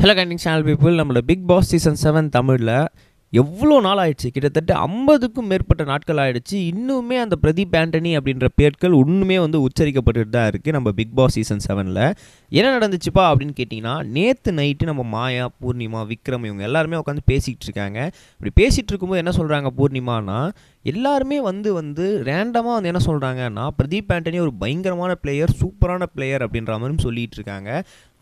Hello கேண்டிங் channel people நம்மளோட big pass season seven தமிழில் எவ்வளோ நாள் ஆயிடுச்சு? கிட்டத்தட்ட ஐம்பதுக்கும் மேற்பட்ட நாட்கள் ஆயிடுச்சு. இன்னுமே அந்த பிரதீப் ஆண்டனி அப்படின்ற பேர்கள் இன்னுமே வந்து உச்சரிக்கப்பட்டுட்டு தான் இருக்குது நம்ம பிக் பாஸ் சீசன் செவனில். என்ன நடந்துச்சுப்பா அப்படின்னு கேட்டிங்கன்னா நேற்று நைட்டு நம்ம மாயா பூர்ணிமா விக்ரம் இவங்க எல்லாருமே உட்காந்து பேசிகிட்டு இருக்காங்க. இப்படி பேசிகிட்டு இருக்கும்போது என்ன சொல்கிறாங்க பூர்ணிமானா எல்லாருமே வந்து வந்து ரேண்டமாக வந்து என்ன சொல்கிறாங்கன்னா பிரதீப் ஆண்டனி ஒரு பயங்கரமான பிளேயர் சூப்பரான பிளேயர் அப்படின்ற மாதிரி சொல்லிட்டு இருக்காங்க.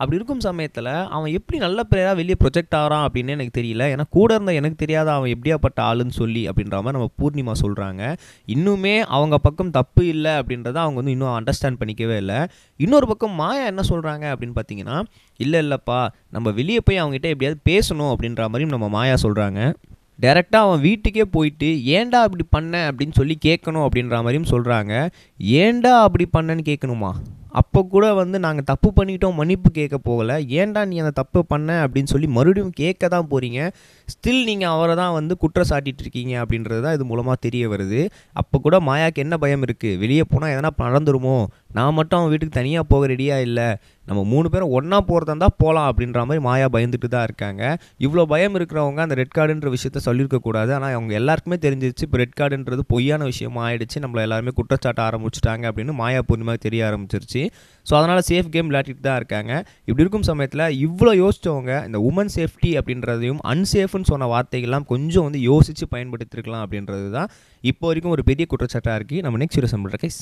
அப்படி இருக்கும் சமயத்தில் அவன் எப்படி நல்ல பிளேயராக வெளியே ப்ரொஜெக்ட் ஆகிறான் அப்படின்னு எனக்கு தெரியல. ஏன்னா கூட இருந்த எனக்கு தெரியாது. அவன் எப்படியாப்பட்ட ஆளுன்னு சொல்லி அப்படின்ற மாதிரி நம்ம பூர்ணிமா சொல்கிறாங்க இன்னுமே அவங்க பக்கம் தப்பு இல்லை அப்படின்றத அவங்க வந்து இன்னும் அண்டர்ஸ்டாண்ட் பண்ணிக்கவே இல்லை. இன்னொரு பக்கம் மாயா என்ன சொல்கிறாங்க அப்படின்னு பார்த்தீங்கன்னா இல்லை இல்லைப்பா நம்ம வெளியே போய் அவங்ககிட்ட எப்படியாவது பேசணும் அப்படின்ற மாதிரியும் நம்ம மாயா சொல்கிறாங்க டேரெக்டாக அவன் வீட்டுக்கே போயிட்டு ஏன்டா அப்படி பண்ண? அப்படின்னு சொல்லி கேட்கணும் அப்படின்ற மாதிரியும் சொல்கிறாங்க ஏண்டா அப்படி பண்ணேன்னு கேட்கணுமா? அப்போ கூட வந்து நாங்கள் தப்பு பண்ணிட்டோம் மன்னிப்பு கேட்க போகலை. ஏன்டா நீ அந்த தப்பு பண்ண அப்படின்னு சொல்லி மறுபடியும் கேட்க தான் போகிறீங்க ஸ்டில் நீங்கள் அவரை தான் வந்து குற்றம் சாட்டிகிட்டு இருக்கீங்க அப்படின்றது தான் இது மூலமாக தெரிய வருது. அப்போ கூட மாயாக்கு என்ன பயம் இருக்குது வெளியே போனால் எதனா நடந்துருமோ? நான் மட்டும் அவன் வீட்டுக்கு தனியாக போக ரெடியாக இல்லை. நம்ம மூணு பேரும் ஒன்றா போகிறதா இருந்தால் போகலாம் அப்படின்ற மாதிரி மாயா பயந்துட்டு தான் இருக்காங்க. இவ்வளோ பயம் இருக்கிறவங்க அந்த ரெட் கார்டுன்ற விஷயத்த சொல்லியிருக்கக்கூடாது ஆனால் அவங்க எல்லாருக்குமே தெரிஞ்சிருச்சு இப்போ ரெட் கார்டுன்றது பொய்யான விஷயமா ஆயிடுச்சு. நம்மள எல்லாருமே குற்றச்சாட்ட ஆரம்பிச்சிட்டாங்க அப்படின்னு மாயா பூர்ணிமா தெரிய ஆரம்பிச்சிருச்சு. ஸோ அதனால் சேஃப் கேம் விளையாடிட்டு தான் இருக்காங்க. இப்படி இருக்கும் சமயத்தில் இவ்வளோ யோசித்தவங்க இந்த உமன் சேஃப்டி அப்படின்றதையும் அன்சேஃப்னு சொன்ன வார்த்தைகள்லாம் கொஞ்சம் வந்து யோசித்து பயன்படுத்திருக்கலாம் அப்படின்றது தான் இப்போ வரைக்கும் ஒரு பெரிய குற்றச்சாட்டாக இருக்குது நம்ம நெக்ஸ்ட் வீடியோ சம்பள கைஸ்